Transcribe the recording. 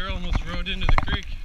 girl almost rode into the creek.